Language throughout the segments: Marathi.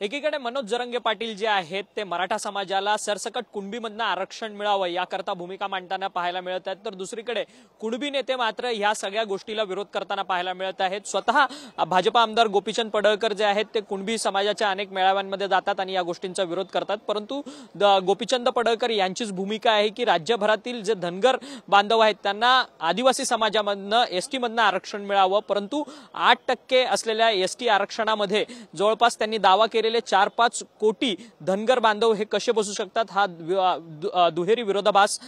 एकीकडे मनोज जरंगे पाटील जे आहेत ते मराठा समाजाला सरसकट कुणबीमधनं आरक्षण मिळावं याकरता भूमिका मांडताना पाहायला मिळत आहेत. तर दुसरीकडे कुणबी नेते मात्र ह्या सगळ्या गोष्टीला विरोध करताना पाहायला मिळत आहेत. स्वतः भाजपा आमदार गोपीचंद पडळकर जे आहेत ते कुणबी समाजाच्या अनेक मेळाव्यांमध्ये जातात आणि या गोष्टींचा विरोध करतात. परंतु द- गोपीचंद पडळकर यांचीच भूमिका आहे की राज्यभरातील जे धनगर बांधव आहेत त्यांना आदिवासी समाजामधनं एस टीमधनं आरक्षण मिळावं. परंतु आठ टक्के असलेल्या एस टी आरक्षणामध्ये जवळपास त्यांनी दावा केलेले चार पाच कोटी धनगर बांधव हे कसे बसू शकतात हा दुहेरी विरोधाभास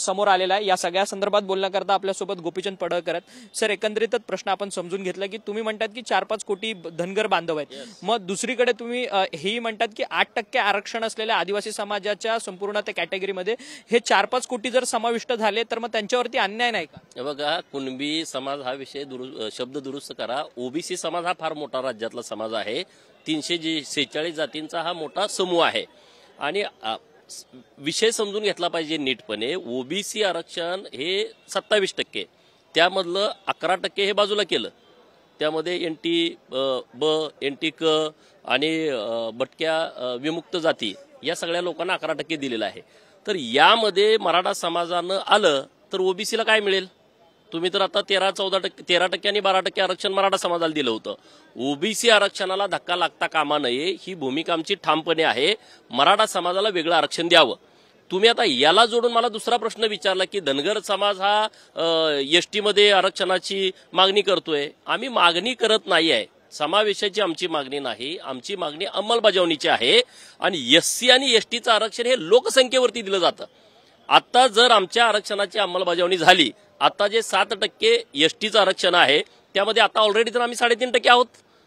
समोर आलेला आहे. या सगळ्या संदर्भात बोलण्याकरता आपल्यासोबत गोपीचंद पडळकर आहेत सर एकंदरीतच प्रश्न आपण समजून घेतला की तुम्ही म्हणतात की चार पाच कोटी धनगर बांधव आहेत. मग दुसरीकडे तुम्ही हेही म्हणतात की आठ टक्के आरक्षण असलेल्या आदिवासी समाजाच्या संपूर्ण त्या कॅटेगरीमध्ये हे चार पाच कोटी जर समाविष्ट झाले तर मग त्यांच्यावरती अन्याय नाही का? बघा कुणबी समाज हा विषय दुरु शब्द दुरुस्त करा. ओबीसी समाज हा फार मोठा राज्यातला समाज आहे. तीनशे जी सेहेचाळीस जातींचा हा मोठा समूह आहे. आणि विषय समजून घेतला पाहिजे नीटपणे. ओबीसी आरक्षण हे सत्तावीस टक्के. त्यामधलं अकरा टक्के हे बाजूला केलं. त्यामध्ये एन टी ब एन टी क आणि भटक्या विमुक्त जाती या सगळ्या लोकांना अकरा टक्के दिलेलं आहे. तर यामध्ये मराठा समाजानं आलं तर ओबीसीला काय मिळेल? तुम्ही तर आता तेरा चौदा टक्के तेरा टक्के आणि बारा टक्के आरक्षण मराठा समाजाला दिलं होतं. ओबीसी आरक्षणाला धक्का लागता कामा नये ही भूमिका आमची ठामपणे आहे. मराठा समाजाला वेगळं आरक्षण द्यावं. तुम्ही आता याला जोडून मला दुसरा प्रश्न विचारला की धनगर समाज हा एस टीमध्ये आरक्षणाची मागणी करतोय. आम्ही मागणी करत नाही आहे. समावेशाची आमची मागणी नाही. आमची मागणी अंमलबजावणीची आहे. आणि एस सी आणि एस टीचं आरक्षण हे लोकसंख्येवरती दिलं जातं. आता जर आमच्या आरक्षणाची अंमलबजावणी झाली आता जे सात टक्के एस टीचं आरक्षण आहे त्यामध्ये आता ऑलरेडी तर आम्ही साडेतीन टक्के आहोत.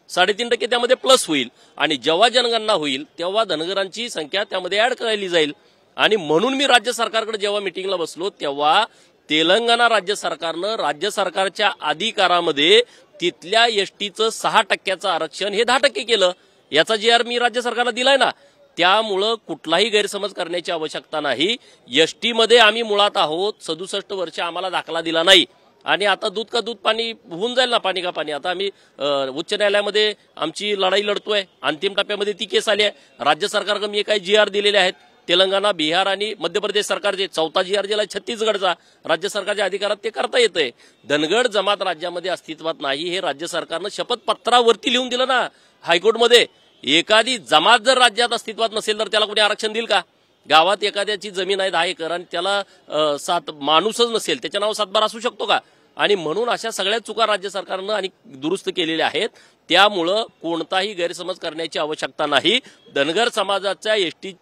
साडेतीन टक्के त्यामध्ये प्लस होईल. आणि जेव्हा जनगणना होईल तेव्हा धनगरांची संख्या त्यामध्ये ऍड केली जाईल. आणि म्हणून मी राज्य सरकारकडे जेव्हा मिटिंगला बसलो तेव्हा तेलंगणा राज्य सरकारनं राज्य सरकारच्या अधिकारामध्ये तिथल्या एस टीचं सहा टक्क्याचं आरक्षण हे दहा टक्के केलं. याचा जे आर मी राज्य सरकारला दिलाय ना त्यामुळं कुठलाही गैरसमज करण्याची आवश्यकता नाही. एस टीमध्ये आम्ही मुळात आहोत. सदुसष्ट वर्ष आम्हाला दाखला दिला नाही. आणि आता दूध का दूध पाणी होऊन जाईल ना पाणी का पाणी? आता आम्ही उच्च न्यायालयामध्ये आमची लढाई लढतोय. अंतिम टप्प्यामध्ये ती केस आली आहे. राज्य सरकारकडे मी काही जी आर दिलेले आहेत. तेलंगणा बिहार आणि मध्य प्रदेश सरकारचे चौथा जी आर दिला छत्तीसगडचा. राज्य सरकारच्या अधिकारात ते करता येतंय. धनगड जमात राज्यामध्ये अस्तित्वात नाही हे राज्य सरकारनं शपथपत्रावरती लिहून दिलं ना हायकोर्टमध्ये. एखादी जमात जर राज्यात अस्तित्वात नसेल तर त्याला कोणी आरक्षण देईल का? गावात एखाद्याची जमीन आहे दहा एकर आणि त्याला सात माणूसच नसेल त्याच्या नाव सातबार असू शकतो का? आणि म्हणून अशा सगळ्या चुका राज्य सरकारनं आणि दुरुस्त केलेल्या आहेत त्यामुळं कोणताही गैरसमज करण्याची आवश्यकता नाही. धनगर समाजाच्या एसटी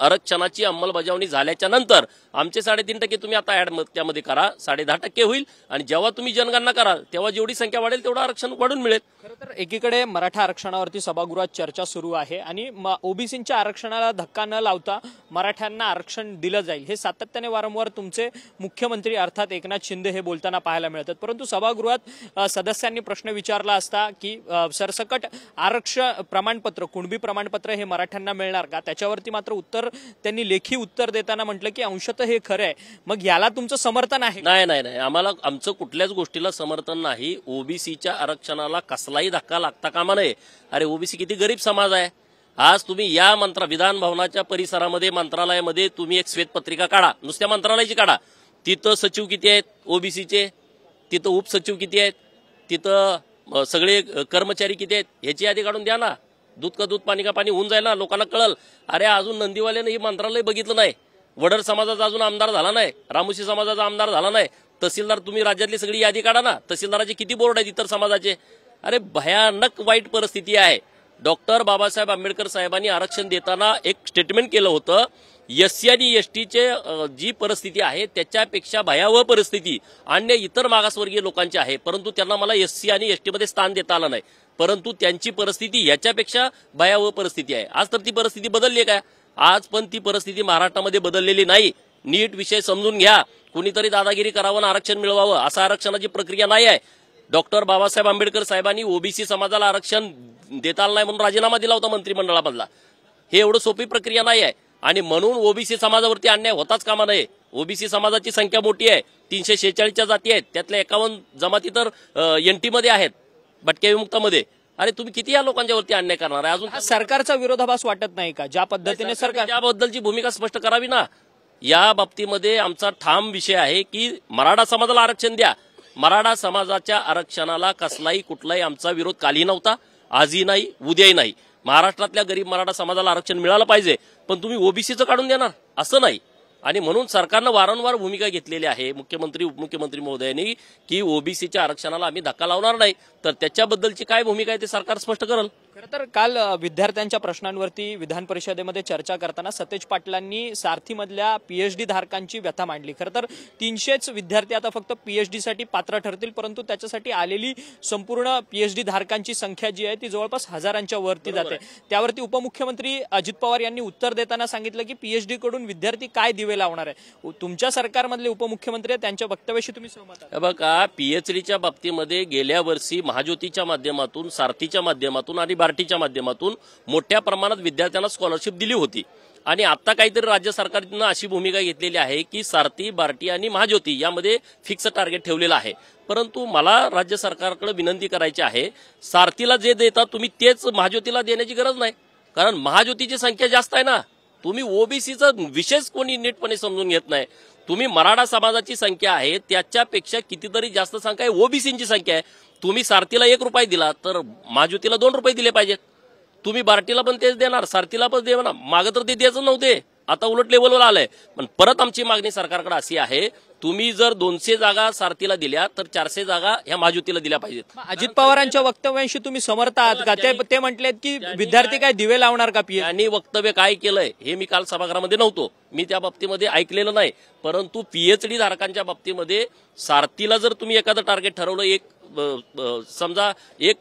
आरक्षणाची अंमलबजावणी झाल्याच्यानंतर आमचे साडेतीन टक्के तुम्ही आता ऍड त्यामध्ये करा. साडे दहा टक्के होईल. आणि जेव्हा तुम्ही जनगणना कराल तेव्हा जेवढी संख्या वाढेल तेवढं आरक्षण वाढून मिळेल. खरं तर एकीकडे मराठा आरक्षणावरती सभागृहात चर्चा सुरू आहे आणि ओबीसीच्या आरक्षणाला धक्का न लावता मराठ्यांना आरक्षण दिलं जाईल. हे सातत्याने वारंवार तुमचे मुख्यमंत्री अर्थात एकनाथ शिंदे हे बोलताना पाहायला मिळतात. परंतु सभागृहात सदस्यांनी प्रश्न विचारला असता की सरसकट आरक्षण प्रमाणपत्र कुणबी प्रमाणपत्र हे मराठ्यांना मिळणार का? त्याच्यावरती मात्र उत्तर त्यांनी लेखी उत्तर देताना म्हटलं की अंशतः हे खरं आहे मग याला तुमचं समर्थन आहे नाही नाही नाही. आम्हाला आमचं कुठल्याच गोष्टीला समर्थन नाही. ओबीसीच्या आरक्षणाला कसलाही धक्का लागता कामा नये. अरे ओबीसी किती गरीब समाज आहे. आज तुम्ही या मंत्रा विधान भवनाच्या परिसरामध्ये मंत्रालयामध्ये तुम्ही एक श्वेतपत्रिका काढा. नुसत्या मंत्रालयाची काढा. तिथं सचिव किती आहेत? ओबीसीचे. तिथं उपसचिव किती आहेत? तिथं सगळे कर्मचारी किती आहेत? ह्याची यादी काढून द्या ना. दूध का दूध पाणी का पाणी होऊन जाईल ना लोकांना कळल. अरे अजून नंदीवाल्यानं ही मंत्रालय बघितलं नाही. वडर समाजाचा अजून आमदार झाला नाही रामुशी समाजाचा आमदार झाला नाही. तहसीलदार तुम्ही राज्यातली सगळी यादी काढा ना. तहसीलदाराचे किती बोर्ड आहेत इतर समाजाचे? अरे भयानक वाईट परिस्थिती आहे. डॉक्टर बाबासाहेब आंबेडकर साहेबांनी आरक्षण देताना एक स्टेटमेंट केलं होतं एस सी आणि एस टीचे जी परिस्थिती आहे त्याच्यापेक्षा भयावह परिस्थिती अन्य इतर मागासवर्गीय लोकांची आहे. परंतु त्यांना मला एस सी आणि एस टीमध्ये स्थान देता आलं नाही. परंतु त्यांची परिस्थिती याच्यापेक्षा भयावह परिस्थिती आहे. आज तर ती परिस्थिती बदलली आहे का? आज पण ती परिस्थिती महाराष्ट्रामध्ये बदललेली नाही. नीट विषय समजून घ्या. कुणीतरी दादागिरी करावं आणि आरक्षण मिळवावं. असं आरक्षणाची प्रक्रिया नाही आहे. डॉक्टर बाबासाहेब आंबेडकर साहेबांनी ओबीसी समाजाला आरक्षण देता आलं नाही म्हणून राजीनामा दिला होता मंत्रिमंडळामधला. हे एवढं सोपी प्रक्रिया नाही आहे. आणि म्हणून ओबीसी समाजावरती अन्याय होताच कामा नये. ओबीसी समाजाची संख्या मोठी आहे. तीनशे शेहेचाळीसच्या जाती आहेत. त्यातल्या एकावन्न जमाती तर एनटीमध्ये आहेत. भटक्या विमुक्तामध्ये. अरे तुम्ही किती या लोकांच्यावरती अन्याय करणार आहे? अजून सरकारचा विरोधाभास वाटत नाही का? ज्या पद्धतीने सरकार त्याबद्दलची भूमिका स्पष्ट करावी ना. या बाबतीमध्ये आमचा ठाम विषय आहे की मराठा समाजाला आरक्षण द्या. मराठा समाजाच्या आरक्षणाला कसलाही कुठलाही आमचा विरोध कालही नव्हता. आजही नाही उद्याही नाही. महाराष्ट्रातल्या गरीब मराठा समाजाला आरक्षण मिळालं पाहिजे. पण तुम्ही ओबीसीचं काढून देणार? असं नाही. आणि म्हणून सरकारनं वारंवार भूमिका घेतलेली आहे मुख्यमंत्री उपमुख्यमंत्री महोदयांनी की ओबीसीच्या आरक्षणाला आम्ही धक्का लावणार नाही. तर त्याच्याबद्दलची काय भूमिका आहे ते सरकार स्पष्ट करेल. खरं तर काल विद्यार्थ्यांच्या प्रश्नांवरती विधान परिषदेमध्ये चर्चा करताना सतेज पाटलांनी सारथीमधल्या पीएचडी धारकांची व्यथा मांडली. खरं तर तीनशेच विद्यार्थी आता फक्त पीएचडी साठी पात्र ठरतील परंतु त्याच्यासाठी आलेली संपूर्ण पीएचडी धारकांची संख्या जी आहे ती जवळपास हजारांच्या वरती जाते. त्यावरती उपमुख्यमंत्री अजित पवार यांनी उत्तर देताना सांगितलं की पीएचडी कडून विद्यार्थी काय दिवे लावणार आहे? तुमच्या सरकारमधले उपमुख्यमंत्री आहेत, त्यांच्या वक्तव्याशी तुम्ही सहमत बघा पीएचडीच्या बाबतीमध्ये गेल्या वर्षी महाज्योतीच्या माध्यमातून सारथीच्या माध्यमातून आणि पार्टीच्या माध्यमातून मोठ्या प्रमाणात विद्यार्थ्यांना स्कॉलरशिप दिली होती. आणि आता काहीतरी राज्य सरकारनं अशी भूमिका घेतलेली आहे की सारथी बार्टी आणि महाज्योती यामध्ये फिक्स टार्गेट ठेवलेलं आहे. परंतु मला राज्य सरकारकडे विनंती करायची आहे सारथीला जे देता तुम्ही तेच महाज्योतीला देण्याची गरज नाही. कारण महाज्योतीची संख्या जास्त आहे ना. तुम्ही ओबीसीचा विशेष कोणी नीटपणे समजून घेत नाही. तुम्ही मराठा समाजाची संख्या आहे त्याच्यापेक्षा कितीतरी जास्त संख्या आहे ओबीसीची संख्या आहे. तुम्ही सारथीला एक रुपये दिला तर महाज्योतीला दोन रुपये दिले पाहिजेत. तुम्ही बार्टीला पण तेच देणार सारथीला पण देणार. मागं तर ते द्यायचं नव्हते. आता उलट लेवलवर आलंय. पण परत आमची मागणी सरकारकडे अशी आहे तुम्ही जर दोनशे जागा सारथीला दिल्या तर चारशे जागा ह्या महाज्योतीला दिल्या पाहिजेत. अजित पवारांच्या वक्तव्यांशी तुम्ही समर्थ आहात का? ते ते म्हटलेत की विद्यार्थी काय दिवे लावणार का पीएच त्यांनी वक्तव्य काय केलंय हे मी काल सभागृहामध्ये नव्हतो. मी त्या बाबतीमध्ये ऐकलेलं नाही. परंतु पीएचडी धारकांच्या बाबतीमध्ये सारथीला जर तुम्ही एखादं टार्गेट ठरवलं एक समजा एक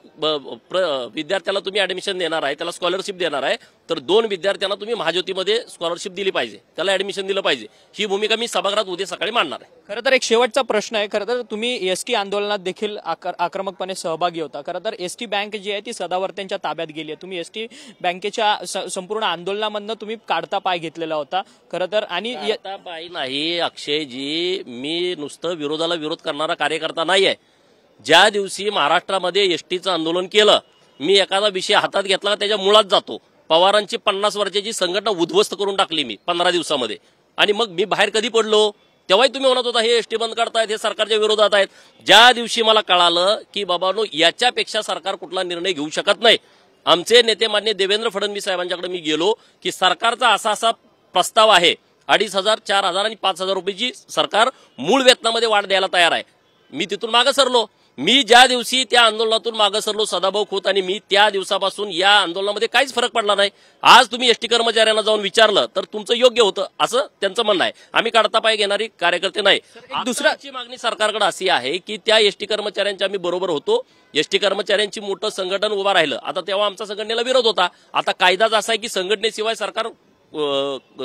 विद्यार्थ्याला तुम्ही ऍडमिशन देणार आहे त्याला स्कॉलरशिप देणार आहे तर दोन विद्यार्थ्यांना तुम्ही महाज्योतीमध्ये स्कॉलरशिप दिली पाहिजे. त्याला ऍडमिशन दिलं पाहिजे. ही भूमिका मी सभागृहात उद्या सकाळी मांडणार आहे. खरं तर एक शेवटचा प्रश्न आहे. खरं तर तुम्ही एसटी आंदोलनात देखील आकर- आक्रमकपणे सहभागी होता. खरं तर एसटी बँक जी आहे ती सदावर्त्यांच्या ताब्यात गेली आहे. तुम्ही एसटी बँकेच्या संपूर्ण आंदोलनामधनं तुम्ही काढता पाय घेतलेला होता. खरं तर आणि य- आता बाई नाही अक्षयजी. मी नुसतं विरोधाला विरोध करणारा कार्यकर्ता नाही आहे ज्या दिवशी महाराष्ट्रामध्ये एसटीचं आंदोलन केलं मी एखादा विषय हातात घेतला त्याच्या मुळात जातो. पवारांची पन्नास वर्षाची संघटना उद्ध्वस्त करून टाकली मी पंधरा दिवसामध्ये. आणि मग मी बाहेर कधी पडलो? तेव्हाही तुम्ही म्हणत होता हे एसटी बंद करतायत हे सरकारच्या विरोधात आहेत. ज्या दिवशी मला कळालं की बाबानो याच्यापेक्षा सरकार कुठला निर्णय घेऊ शकत नाही. आमचे नेते मान्य देवेंद्र फडणवीस साहेबांच्याकडे मी गेलो की सरकारचा असा असा प्रस्ताव आहे अडीच हजार चार हजार आणि पाच हजार रुपयाची सरकार मूळ वेतनामध्ये वाढ द्यायला तयार आहे. मी तिथून मागं सरलो. मी ज्या दिवशी त्या आंदोलनातून मागं सरलो सदाभाऊ खोत आणि मी त्या दिवसापासून या आंदोलनामध्ये काहीच फरक पडला नाही. आज तुम्ही एसटी कर्मचाऱ्यांना जाऊन विचारलं तर तुमचं योग्य होतं असं त्यांचं म्हणणं आहे. आम्ही काढता पाय घेणारी कार्यकर्ते नाही. दुसरा- आताची मागणी सरकारकडे अशी आहे की त्या एसटी कर्मचाऱ्यांच्या आम्ही बरोबर होतो. एसटी कर्मचाऱ्यांची मोठं संघटन उभं राहिलं. आता तेव्हा आमचा संघटनेला विरोध होता. आता कायदाच असा आहे की संघटनेशिवाय सरकार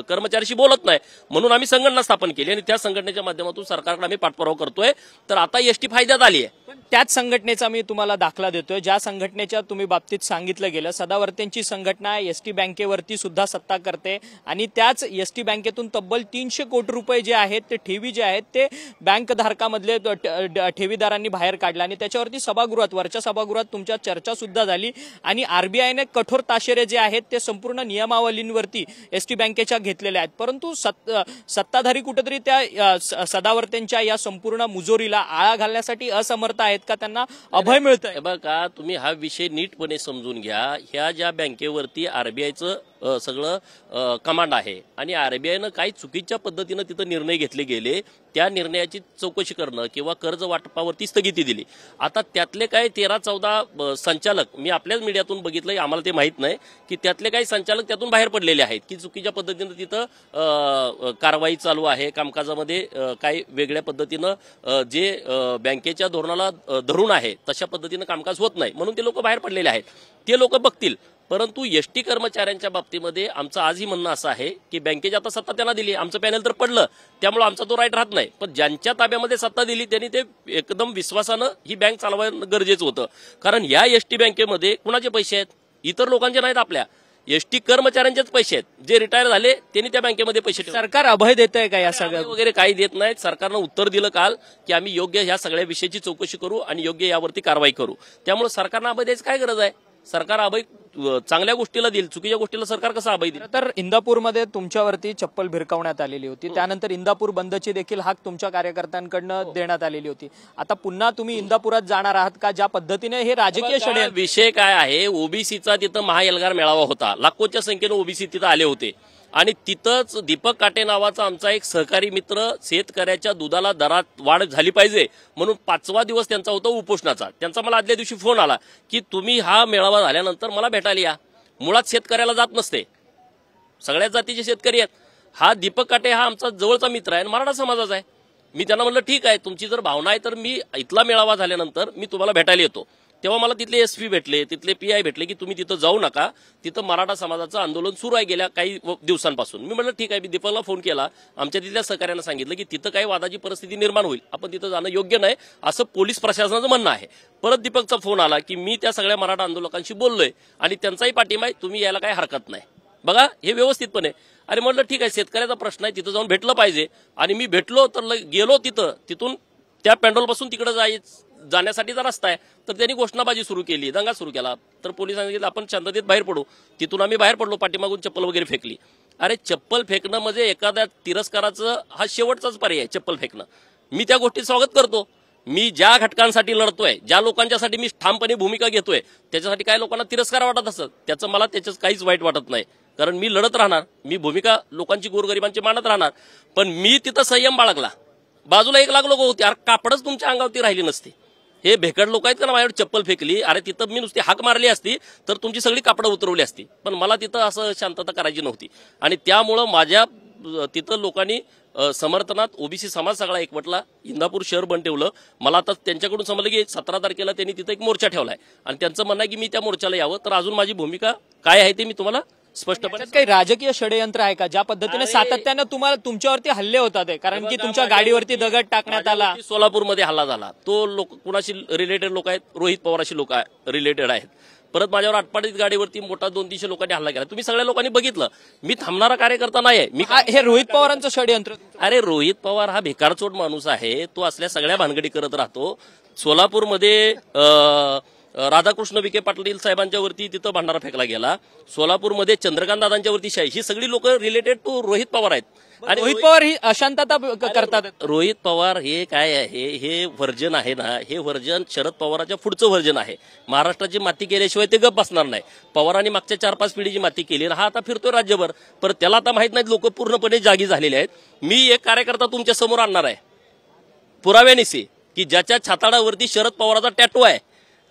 कर्मचाऱ्याशी बोलत नाही. म्हणून आम्ही संघटना स्थापन केली आणि त्या संघटनेच्या माध्यमातून सरकारकडे आम्ही पाठपुरावा करतोय. तर आता एसटी फायद्यात आली आहे. त्याच संघटनेचा मी तुम्हाला दाखला देतोय. ज्या संघटनेच्या तुम्ही बाबतीत सांगितलं गेलं सदावर्त्यांची संघटना एसटी बँकेवरती सुद्धा सत्ता करते आणि त्याच एसटी बँकेतून तब्बल तीनशे कोटी रुपये जे आहेत ते ठेवी जे आहेत ते बँकधारकामधले ट- ठेवीदारांनी बाहेर काढलं आणि त्याच्यावरती सभागृहात वरच्या सभागृहात तुमच्या चर्चा सुद्धा झाली आणि आरबीआयने कठोर ताशेरे जे आहेत ते संपूर्ण नियमावलींवरती एस टी बँकेच्या घेतलेल्या आहेत. परंतु सत- सत्ताधारी कुठेतरी त्या स- सदावर्त्यांच्या या संपूर्ण मुजोरीला आळा घालण्यासाठी असमर्थ आहेत. का त्यांना अभय मिळतंय? बघा तुम्ही हा विषय नीटपणे समजून घ्या. ह्या ज्या बँकेवरती आरबीआयचं सगळं कमांड आहे. आणि आरबीआयनं काही चुकीच्या पद्धतीनं तिथं निर्णय घेतले गेले. त्या निर्णयाची चौकशी करणं किंवा कर्ज वाटपावरती स्थगिती दिली. आता त्यातले काही तेरा चौदा संचालक मी आपल्याच मीडियातून बघितलंय आम्हाला ते माहीत नाही की त्यातले काही संचालक त्यातून बाहेर पडलेले आहेत की चुकीच्या पद्धतीनं तिथं कारवाई चालू आहे कामकाजामध्ये काही वेगळ्या पद्धतीनं जे बँकेच्या धोरणाला धरून आहे तशा पद्धतीनं कामकाज होत नाही. म्हणून ते लोक बाहेर पडलेले आहेत. ते लोक बघतील. परंतु एसटी कर्मचाऱ्यांच्या बाबतीमध्ये आमचं आजही म्हणणं असं आहे की बँकेची आता सत्ता त्यांना दिली आमचं पॅनल तर पडलं. त्यामुळे आमचा तो राईट राहत नाही. पण ज्यांच्या ताब्यामध्ये सत्ता दिली त्यांनी ते एकदम विश्वासानं ही बँक चालवणं गरजेचं होतं. कारण या एसटी बँकेमध्ये कुणाचे पैसे आहेत? इतर लोकांचे नाहीत आपल्या. एसटी कर्मचाऱ्यांचेच पैसे आहेत. जे रिटायर झाले त्यांनी त्या बँकेमध्ये पैसे सरकार अभय देत आहे का या सगळ्या वगैरे काही देत नाहीत. सरकारनं उत्तर दिलं काल की आम्ही योग्य ह्या सगळ्या विषयाची चौकशी करू आणि योग्य यावरती कारवाई करू. त्यामुळे सरकारनं अभय द्यायची काय गरज आहे? सरकार अभय चांगल्या गोष्टीला देईल चुकीच्या गोष्टीला सरकार कसं अभय देईल? तर इंदापूरमध्ये तुमच्यावरती चप्पल भिरकावण्यात आलेली होती. त्यानंतर इंदापूर बंदची देखील हाक तुमच्या कार्यकर्त्यांकडनं देण्यात आलेली होती. आता पुन्हा तुम्ही इंदापुरात जाणार आहात का ज्या पद्धतीने हे राजकीय काय षडयंत्र विषय काय आहे? ओबीसीचा तिथं महाएल्गार मेळावा होता. लाखोच्या संख्येनं ओबीसी तिथं आले होते. आणि तिथंच दीपक काटे नावाचा आमचा एक सहकारी मित्र शेतकऱ्याच्या दुधाला दरात वाढ झाली पाहिजे म्हणून पाचवा दिवस त्यांचा होता उपोषणाचा. त्यांचा मला आदल्या दिवशी फोन आला की तुम्ही हा मेळावा झाल्यानंतर मला भेटायला या. मुळात शेतकऱ्याला जात नसते. सगळ्याच जातीचे शेतकरी आहेत. हा दीपक काटे हा आमचा जवळचा मित्र आहे आणि मराठा समाजाचा आहे. मी त्यांना म्हणलं ठीक आहे तुमची जर भावना आहे तर मी इथला मेळावा झाल्यानंतर मी तुम्हाला भेटायला येतो. तेव्हा मला तिथले एस पी भेटले तिथले पी आय भेटले की तुम्ही तिथं जाऊ नका. तिथं मराठा समाजाचं आंदोलन सुरू आहे गेल्या काही दिवसांपासून. मी म्हटलं ठीक आहे. मी दीपकला फोन केला. आमच्या तिथल्या सहकार्यानं सांगितलं की तिथं काही वादाची परिस्थिती निर्माण होईल. आपण तिथं जाणं योग्य नाही. असं पोलीस प्रशासनाचं म्हणणं आहे. परत दीपकचा फोन आला की मी त्या सगळ्या मराठा आंदोलकांशी बोललोय आणि त्यांचाही पाठिंबा आहे. तुम्ही यायला काही हरकत नाही. बघा हे व्यवस्थितपणे. अरे म्हटलं ठीक आहे शेतकऱ्याचा प्रश्न आहे. तिथं जाऊन भेटलं पाहिजे. आणि मी भेटलो तर गेलो तिथं. तिथून त्या पॅन्डॉलपासून तिकडे जायचं जाण्यासाठीचा रस्ता आहे तर त्यांनी घोषणाबाजी सुरू केली दंगा सुरू केला. तर पोलिसांनी सांगितलं आपण शांततेत बाहेर पडू. तिथून आम्ही बाहेर पडलो पाठीमागून चप्पल वगैरे फेकली. अरे चप्पल फेकणं म्हणजे एखाद्या तिरस्काराचं हा शेवटचाच पर्याय आहे चप्पल फेकणं. मी त्या गोष्टी स्वागत करतो. मी ज्या घटकांसाठी लढतोय ज्या लोकांच्यासाठी मी ठामपणे भूमिका घेतोय त्याच्यासाठी काय लोकांना तिरस्कार वाटत असत. त्याचं मला त्याच्यात काहीच वाईट वाटत नाही. कारण मी लढत राहणार मी भूमिका लोकांची गोरगरिबांची मानत राहणार. पण मी तिथं संयम बाळगला. बाजूला एक लाख लोक होते अरे कापडच तुमच्या अंगावरती राहिली नसते. हे भेकड लोक आहेत का ना माझ्यावर चप्पल फेकली? अरे तिथं मी नुसती हाक मारली असती तर तुमची सगळी कापडं उतरवली असती. पण मला तिथं असं शांतता करायची नव्हती. आणि त्यामुळं माझ्या तिथं लोकांनी समर्थनात ओबीसी समाज सगळा एकवटला इंदापूर शहर बंद ठेवलं. मला आता त्यांच्याकडून समजलं की सतरा तारखेला त्यांनी तिथं एक मोर्चा ठेवला आहे आणि त्यांचं म्हणणं आहे की मी त्या मोर्चाला यावं. तर अजून माझी भूमिका काय आहे ते मी तुम्हाला स्पष्टपणे काही राजकीय षडयंत्र आहे का? ज्या पद्धतीने सातत्यानं तुम्हाला तुमच्यावरती हल्ले होतात? कारण की तुमच्या गाडीवरती दगड टाकण्यात आला. सोलापूरमध्ये हल्ला झाला. तो लोक कुणाशी रिलेटेड लोक आहेत? रोहित पवाराशी लोक रिलेटेड आहेत. परत माझ्यावर आटपाडीत गाडीवरती मोठा दोन तीनशे लोकांनी हल्ला केला. तुम्ही सगळ्या लोकांनी बघितलं. मी थांबणारा कार्यकर्ता नाही आहे मी हा- हे रोहित पवारांचं षडयंत्र अरे रोहित पवार हा भिकारचोट माणूस आहे. तो असल्या सगळ्या भानगडी करत राहतो. सोलापूरमध्ये राधाकृष्ण विखे पाटील साहेबांच्या वरती तिथं भांडारा फेकला गेला. सोलापूरमध्ये चंद्रकांत दादांच्या वरती शाही. ही सगळी लोक रिलेटेड टू रोहित पवार आहेत. आणि रोहित पवार ही अशांतता करतात. रोहित पवार हे काय आहे? हे व्हर्जन आहे ना? हे व्हर्जन शरद पवाराच्या पुढचं व्हर्जन आहे. महाराष्ट्राची माती केल्याशिवाय ते गप बसणार नाही. पवारांनी मागच्या चार पाच पिढीची माती केली हा आता फिरतोय राज्यभर. पण त्याला आता माहीत नाहीत लोक पूर्णपणे जागी झालेले आहेत. मी एक कार्यकर्ता तुमच्यासमोर आणणार आहे. पुराव्यानिशी की ज्याच्या छाताडावरती शरद पवाराचा टॅटू आहे.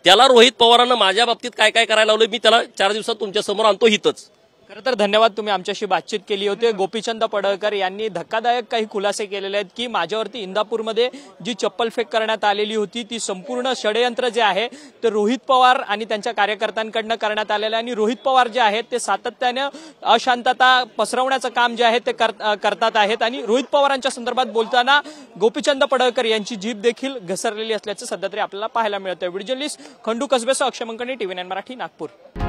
त्याला रोहित पवारांना माझ्या बाबतीत काय काय करायला लावलं मी त्याला चार दिवसात तुमच्यासमोर आणतो हितच. खरं तर धन्यवाद तुम्ही आमच्याशी बातचीत केली होती. गोपीचंद पडळकर यांनी धक्कादायक काही खुलासे केलेले आहेत की माझ्यावरती इंदापूरमध्ये जी चप्पल फेक करण्यात आलेली होती ती संपूर्ण षडयंत्र जे आहे ते रोहित पवार आणि त्यांच्या कार्यकर्त्यांकडनं करण्यात आलेलं आहे. आणि रोहित पवार जे आहेत ते सातत्यानं अशांतता पसरवण्याचं काम जे आहे ते कर- करतात आहेत. आणि रोहित पवारांच्या संदर्भात बोलताना गोपीचंद पडळकर यांची जीभ देखील घसरलेली असल्याचं सध्या तरी आपल्याला पाहायला मिळतं व्हिडिओ जर्नलिस्ट खंडू कसबेसह अक्षमंकणी टीव्ही नाईन मराठी नागपूर.